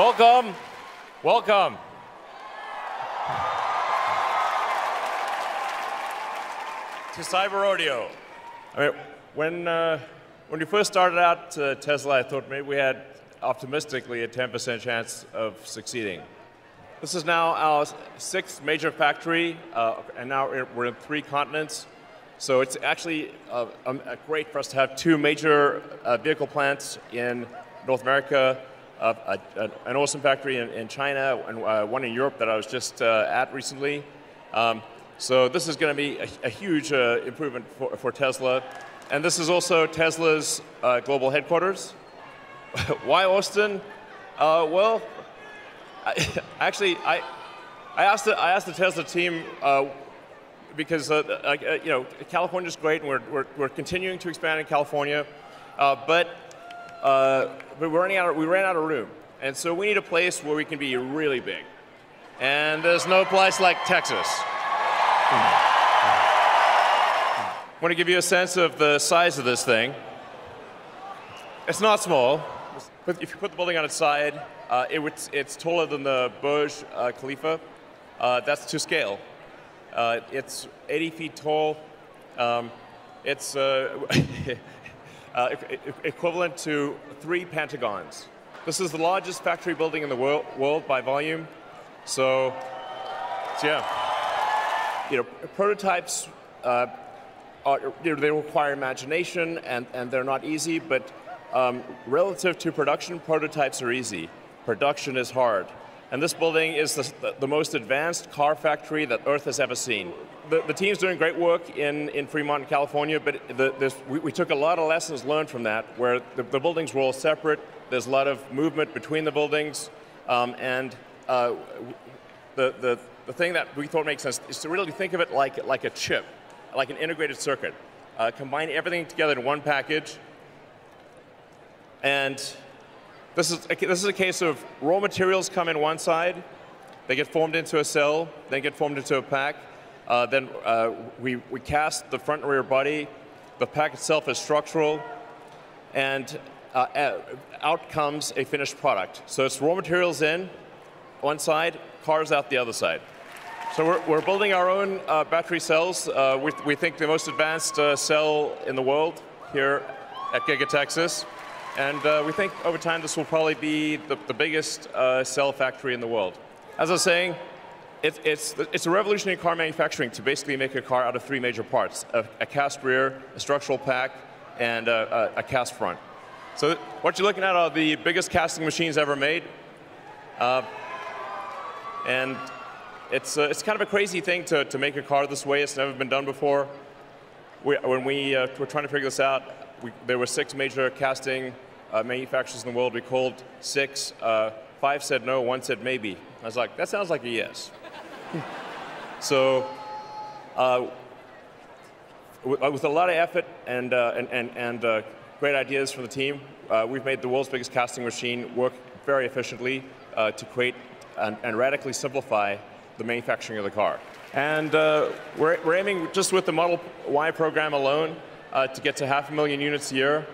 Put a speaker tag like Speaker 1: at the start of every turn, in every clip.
Speaker 1: Welcome. Welcome. To Cyber Rodeo. I mean, when, uh, when we first started out uh, Tesla, I thought maybe we had optimistically a 10% chance of succeeding. This is now our sixth major factory, uh, and now we're in three continents. So it's actually uh, um, great for us to have two major uh, vehicle plants in North America, uh, a, an awesome factory in, in China, and uh, one in Europe that I was just uh, at recently. Um, so this is going to be a, a huge uh, improvement for, for, Tesla. And this is also Tesla's global headquarters. Why Austin? well, I, actually, I, I, asked the, I asked the Tesla team because uh, uh, you know California's great, and we're, we're, we're, continuing to expand in California, uh, but uh, but we're running out. Of, we ran out of room, and so we need a place where we can be really big. And there's no place like Texas. I want to give you a sense of the size of this thing. It's not small. If you put the building on its side, uh, it it's taller than the Burj uh, Khalifa. that's to scale. Uh, it's 80 feet tall. Um, it's uh, uh, equivalent to three pentagons. This is the largest factory building in the world, world by volume. So, so, yeah, you know, prototypes uh, are, you know, they require imagination and, and they're not easy, but um, relative to production, prototypes are easy. Production is hard. And this building is the, the, most advanced car factory that Earth has ever seen. The, the team's doing great work in, in Fremont, California, but the, we, we, took a lot of lessons learned from that, where the, the, buildings were all separate. There's a lot of movement between the buildings. Um, and uh, the, the, the thing that we thought makes sense is to really think of it like, like a chip, like an integrated circuit. Uh, combine everything together in one package. And this is, a, this is a case of raw materials come in one side, they get formed into a cell, then get formed into a pack. Uh, then uh, we, we cast the front and rear body. The pack itself is structural, and uh, out comes a finished product. So it's raw materials in one side, cars out the other side. So we're, we're building our own uh, battery cells. Uh, we, we think the most advanced uh, cell in the world here at Giga Texas. And uh, we think over time this will probably be the, the biggest uh, cell factory in the world. As I was saying, it, it's, it's a revolutionary car manufacturing to basically make a car out of three major parts, a, a cast rear, a structural pack, and a, a, a, cast front. So what you're looking at are the biggest casting machines ever made. Uh, and it's, uh, it's kind of a crazy thing to, to make a car this way. It's never been done before. We, when we uh, were trying to figure this out, we, there were six major casting uh, manufacturers in the world. We called six. Uh, five said no, one said maybe. I was like, that sounds like a yes. so, uh, with, uh, with, a lot of effort and, uh, and, and, and uh, great ideas from the team, we've made the world's biggest casting machine work very efficiently to create and, and, radically simplify the manufacturing of the car. And we're, we're aiming just with the Model Y program alone uh, to get to half a million units a year.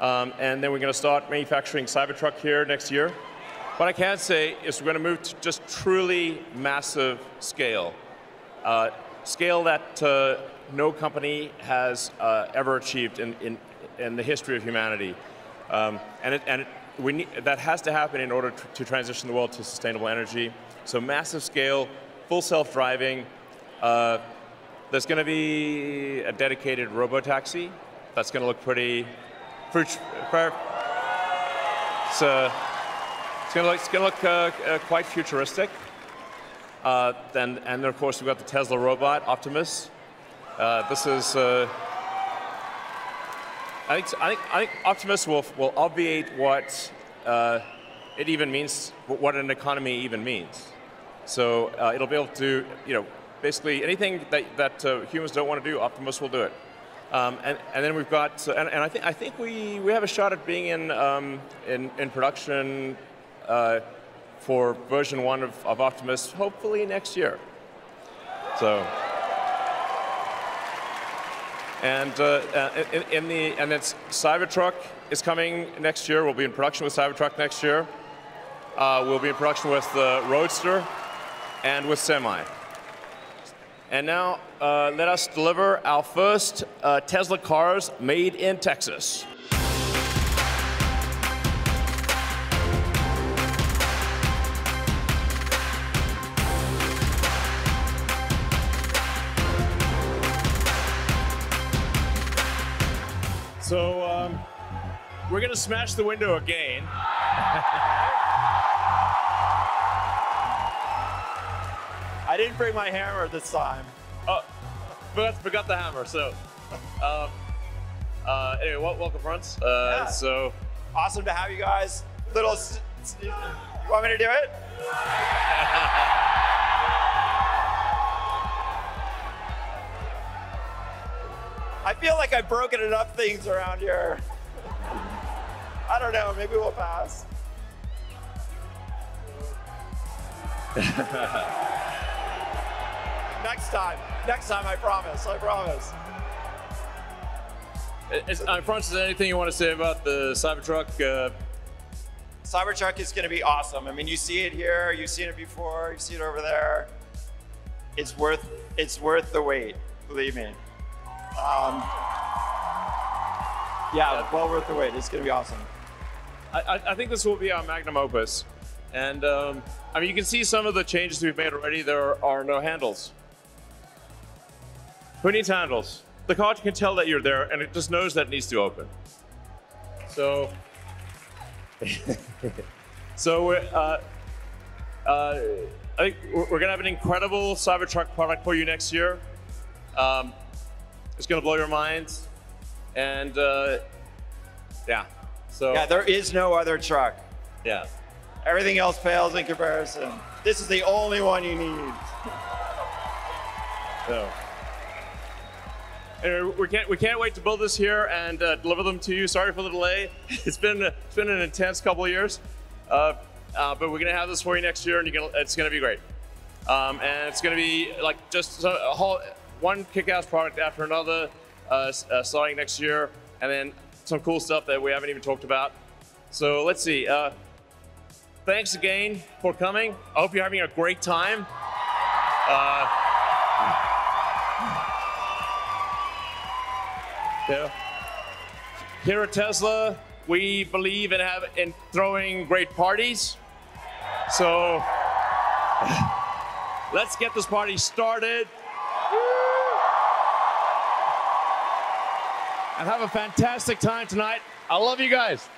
Speaker 1: Um, and then we're going to start manufacturing Cybertruck here next year. What I can say is we're going to move to just truly massive scale. Uh, scale that uh, no company has uh, ever achieved in, in, in, the history of humanity. Um, and it, and it, we need, that has to happen in order to, to transition the world to sustainable energy. So massive scale, full self-driving, uh, there's going to be a dedicated robo-taxi. That's going to look pretty... So, it's, uh, going to look, going to look uh, uh, quite futuristic. Uh, then, and then, of course, we've got the Tesla robot, Optimus. Uh, this is... Uh, I think, I, think, I think Optimus will, will obviate what it even means, what an economy even means. So it'll be able to, you know, basically anything that, that uh, humans don't want to do, Optimus will do it. Um, and, and then we've got, and, and I think I think we, we have a shot at being in in, in production uh, for version one of, of Optimus, hopefully next year. So. And uh, uh in, in, the and it's Cybertruck is coming next year. We'll be in production with Cybertruck next year. uh, we'll be in production with the Roadster and with Semi. And now, uh, let us deliver our first uh, Tesla cars made in Texas. So, um, we're gonna smash the window again.
Speaker 2: I didn't bring my hammer this time.
Speaker 1: Oh, forgot, forgot the hammer. So, um, uh, anyway, wel- welcome, friends. Uh,
Speaker 2: Yeah.
Speaker 1: So,
Speaker 2: Awesome to have you guys. Little, you want me to do it? I feel like I've broken enough things around here. I don't know, maybe we'll pass. next time, next time, I promise, I promise.
Speaker 1: is, uh, Francis, is anything you want to say about the Cybertruck? Uh,
Speaker 2: Cybertruck is going to be awesome. I mean, you see it here, you've seen it before, you've seen it over there. It's worth it's worth the wait, believe me. Um, yeah, well worth the wait. It's going to be awesome.
Speaker 1: I, I- I think this will be our magnum opus. And um, I mean, you can see some of the changes we've made already. There are no handles. Who needs handles? The car can tell that you're there, and it just knows that it needs to open. So, so we're, uh, uh, I think we're, gonna have an incredible Cybertruck product for you next year. Um, it's gonna blow your minds, and uh, yeah. So
Speaker 2: Yeah, there is no other truck.
Speaker 1: yeah.
Speaker 2: Everything else pales in comparison. This is the only one you need.
Speaker 1: So, we can't we can't wait to build this here and uh, deliver them to you. Sorry for the delay. It's been it's been an intense couple of years, uh, uh, but we're gonna have this for you next year, and gonna it's gonna be great. Um, and it's gonna be like just a whole one kick-ass product after another, uh, uh, starting next year, and then some cool stuff that we haven't even talked about. So let's see. Uh, thanks again for coming. I hope you're having a great time. Yeah. Here at Tesla, we believe in have in throwing great parties. So let's get this party started. And have a fantastic time tonight. I love you guys.